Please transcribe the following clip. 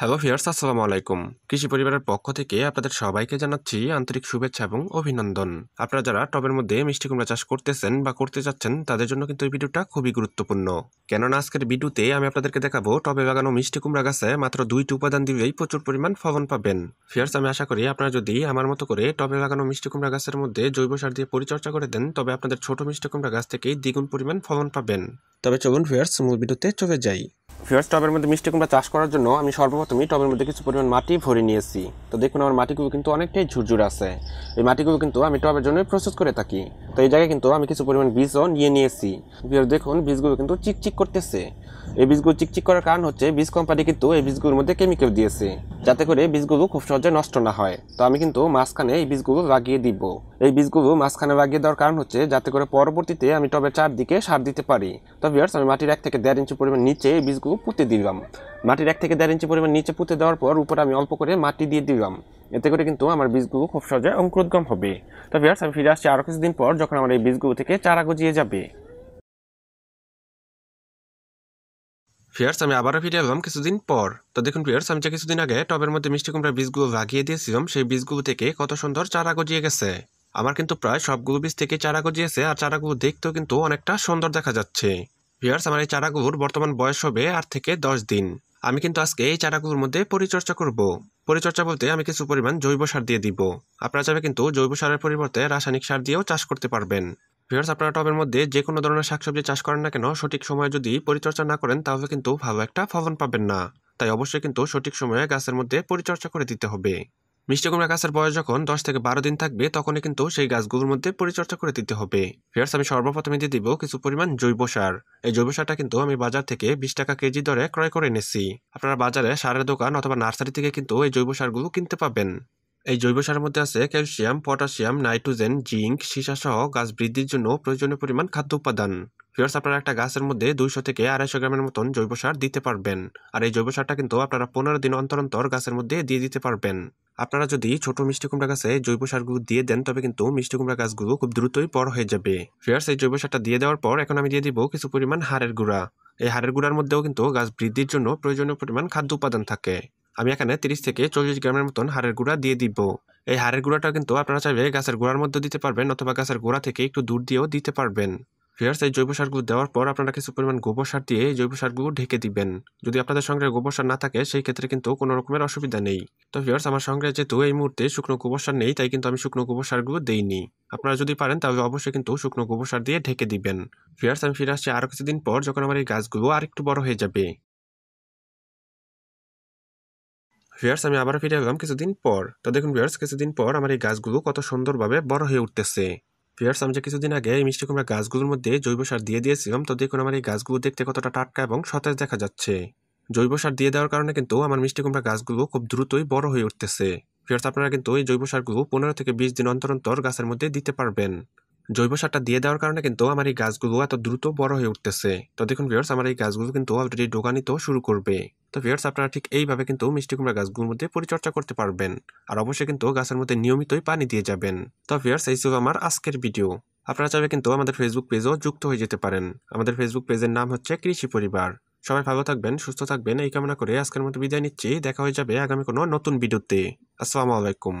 Hello fierce আসসালামু আলাইকুম। কৃষি পরিবারের পক্ষ থেকে আপনাদের সবাইকে জানাচ্ছি আন্তরিক শুভেচ্ছা এবং অভিনন্দন। আপনারা যারা টবের মধ্যে মিষ্টি কুমড়া চাষ করতেছেন বা করতে চাচ্ছেন তাদের জন্য কিন্তু এই ভিডিওটা খুবই গুরুত্বপূর্ণ। কেননা আজকের ভিডিওতে আমি আপনাদেরকে দেখাবো, টবে লাগানো মিষ্টি কুমড়া গাছে মাত্র দুইটি উপাদান দিলেই প্রচুর পরিমাণ ফলন পাবেন। ফিয়ার্স আমি আশা করি আপনারা যদি আমার মতো করে টবে লাগানো মিষ্টি কুমড়া গাছের মধ্যে জৈব সার দিয়ে পরিচর্যা করে দেন, তবে আপনাদের ছোট মিষ্টি কুমড়া গাছ থেকেই দ্বিগুণ পরিমাণ ফলন পাবেন। তবে চলুন ফিয়ার্স মূল ভিডিওতে চলে যাই। ফিয়ার্স টবের মধ্যে মিষ্টি কুমড়া চাষ করার জন্য আমি সর্বপ্রথমই টবের মধ্যে কিছু পরিমাণ মাটি ভরে নিয়েছি। তো দেখুন, আমার মাটিগুলো কিন্তু অনেকটাই ঝুরঝুর আছে। এই মাটিগুলো কিন্তু আমি টবের জন্য প্রসেস করে থাকি। তো এই জায়গায় কিন্তু আমি কিছু পরিমাণ বীজও নিয়ে নিয়েছি। দেখুন, বীজগুলো কিন্তু চিকচিক করতেছে। এই বীজগুলো চিকচিক করার কারণ হচ্ছে বীজ কোম্পানি কিন্তু এই বীজগুলোর মধ্যে কেমিক্যাল দিয়েছে, যাতে করে বীজগুলো খুব সহজে নষ্ট না হয়। তো আমি কিন্তু মাঝখানে এই বীজগুলো লাগিয়ে দিব। এই বীজগুলো মাঝখানে লাগিয়ে দেওয়ার কারণ হচ্ছে যাতে করে পরবর্তীতে আমি টবের চারদিকে সার দিতে পারি। তো ভিয়ার্স আমি মাটির এক থেকে দেড় ইঞ্চি পরিমাণ নিচে এই বীজগুলো পুঁতে দিলাম। মাটির এক থেকে দেড় ইঞ্চি পরিমাণ নিচে পুঁতে দেওয়ার পর উপরে আমি অল্প করে মাটি দিয়ে দিলাম। এতে করে কিন্তু আমার বীজগুলো খুব সহজে অঙ্কুরোদ্গম হবে। তো ভিয়ার্স আমি ফিরে আসছি আরও কিছুদিন পর যখন আমার এই বীজগুলো থেকে চারা গজিয়ে যাবে। ফিয়ার্স আমি আবারও ফিরে এলাম কিছুদিন পর। তো দেখুন ফিয়ার্স আমি যে কিছুদিন আগে টবের মধ্যে মিষ্টি কুমড়ার বীজগুলো লাগিয়ে দিয়েছিলাম, সেই বীজগুলো থেকে কত সুন্দর চারা গজিয়ে গেছে। আমার কিন্তু প্রায় সবগুলো বীজ থেকে চারা গজিয়েছে, আর চারাগুলো দেখতেও কিন্তু অনেকটা সুন্দর দেখা যাচ্ছে। ফিয়ার্স আমার এই চারাগুলোর বর্তমান বয়স হবে আট থেকে দশ দিন। আমি কিন্তু আজকে এই চারাগুলোর মধ্যে পরিচর্যা করব। পরিচর্যা বলতে আমি কিছু পরিমাণ জৈব সার দিয়ে দিব। আপনারা চাইবে কিন্তু জৈব সারের পরিবর্তে রাসায়নিক সার দিয়েও চাষ করতে পারবেন। ভিউয়ার্স আপনারা টবের মধ্যে যে কোনো ধরনের শাকসবজি চাষ করেন না কেন, সঠিক সময়ে যদি পরিচর্যা না করেন, তাহলে কিন্তু ভালো একটা ফলন পাবেন না। তাই অবশ্যই কিন্তু সঠিক সময়ে গাছের মধ্যে পরিচর্যা করে দিতে হবে। মিষ্টি কুমড়া গাছের বয়স যখন দশ থেকে বারো দিন থাকবে, তখনই কিন্তু সেই গাছগুলোর মধ্যে পরিচর্যা করে দিতে হবে। ফিয়ার্স আমি সর্বপ্রথমে দিয়ে দিব কিছু পরিমাণ জৈব সার। এই জৈব সারটা কিন্তু আমি বাজার থেকে বিশ টাকা কেজি দরে ক্রয় করে এনেছি। আপনারা বাজারে সারের দোকান অথবা নার্সারি থেকে কিন্তু এই জৈব সারগুলো কিনতে পাবেন। এই জৈব সারের মধ্যে আছে ক্যালসিয়াম, পটাশিয়াম, নাইট্রোজেন, জিঙ্ক সীসা সহ গাছ বৃদ্ধির জন্য প্রয়োজনীয় পরিমাণ খাদ্য উপাদান। ফিয়ার্স আপনারা একটা গাছের মধ্যে দুইশো থেকে আড়াইশো গ্রামের মতন জৈব সার দিতে পারবেন। আর এই জৈব সারটা কিন্তু আপনারা পনেরো দিন অন্তর অন্তর গাছের মধ্যে দিয়ে দিতে পারবেন। আপনারা যদি ছোট মিষ্টি কুমড়া গাছে জৈব সারগুলো দিয়ে দেন, তবে কিন্তু মিষ্টি কুমড়া গাছগুলো খুব দ্রুতই বড় হয়ে যাবে। ফিয়ার্স এই জৈব সারটা দিয়ে দেওয়ার পর এখন আমি দিয়ে দিব কিছু পরিমাণ হাড়ের গুঁড়া। এই হাড়ের গুঁড়ার মধ্যেও কিন্তু গাছ বৃদ্ধির জন্য প্রয়োজনীয় পরিমাণ খাদ্য উপাদান থাকে। আমি এখানে তিরিশ থেকে চল্লিশ গ্রামের মতন হাড়ের গুঁড়া দিয়ে দিব। এই হাড়ের গুঁড়াটা কিন্তু আপনারা চাইলে গাছের গোড়ার মধ্যে দিতে পারবেন অথবা গাছের গোড়া থেকে একটু দূর দিয়েও দিতে পারবেন। ফিয়ার্স এই জৈব সারগুলো দেওয়ার পর আপনারা কিছু পরিমাণ গোবর সার দিয়ে এই জৈব সারগুলো ঢেকে দিবেন। যদি আপনাদের সঙ্গে গোবর সার না থাকে, সেই ক্ষেত্রে কিন্তু কোনো রকমের অসুবিধা নেই। তো ফিয়ার্স আমার সঙ্গে যেহেতু এই মুহূর্তে শুকনো গোবর সার নেই, তাই কিন্তু আমি শুকনো গোবর সারগুলো দেইনি। আপনারা যদি পারেন, তাহলে অবশ্যই কিন্তু শুকনো গোবর সার দিয়ে ঢেকে দিবেন। ফিয়ার্স আমি ফিরে আসছি আরও কিছুদিন পর, যখন আমার এই গাছগুলো আর একটু বড় হয়ে যাবে। ভিয়ার্স আমি আবার ফিরে এলাম কিছুদিন পর। তো দেখুন ভিয়ার্স কিছুদিন পর আমার এই গাছগুলো কত সুন্দরভাবে বড় হয়ে উঠতেছে। ভিয়ার্স আমি যে কিছুদিন আগে এই মিষ্টি কুমড়া গাছগুলোর মধ্যে জৈব সার দিয়ে দিয়েছিলাম, তো দেখুন আমার এই গাছগুলো দেখতে কতটা টাটকা এবং সতেজ দেখা যাচ্ছে। জৈব সার দিয়ে দেওয়ার কারণে কিন্তু আমার মিষ্টি কুমড়া গাছগুলো খুব দ্রুতই বড় হয়ে উঠতেছে। ভিয়ার্স আপনারা কিন্তু এই জৈব সারগুলো পনেরো থেকে বিশ দিন অন্তর অন্তর গাছের মধ্যে দিতে পারবেন। জৈব সারটা দিয়ে দেওয়ার কারণে কিন্তু আমার এই গাছগুলো এত দ্রুত বড় হয়ে উঠতেছে। তো দেখুন ভিয়ার্স আমার এই গাছগুলো কিন্তু অলরেডি ডোকানিতেও শুরু করবে। তো ভিয়ার্স আপনারা ঠিক এইভাবে কিন্তু মিষ্টি কুমড়া গাছগুলোর মধ্যে পরিচর্যা করতে পারবেন। আর অবশ্যই কিন্তু গাছের মধ্যে নিয়মিতই পানি দিয়ে যাবেন। তো ভিয়ার্স এই ছিল আমার আজকের ভিডিও আপনারা চাইবে কিন্তু আমাদের ফেসবুক পেজও যুক্ত হয়ে যেতে পারেন। আমাদের ফেসবুক পেজের নাম হচ্ছে কৃষি পরিবার। সবাই ভালো থাকবেন, সুস্থ থাকবেন, এই কামনা করে আজকের মতো বিদায় নিচ্ছি। দেখা হয়ে যাবে আগামী কোনো নতুন ভিডিওতে আসসালামু আলাইকুম।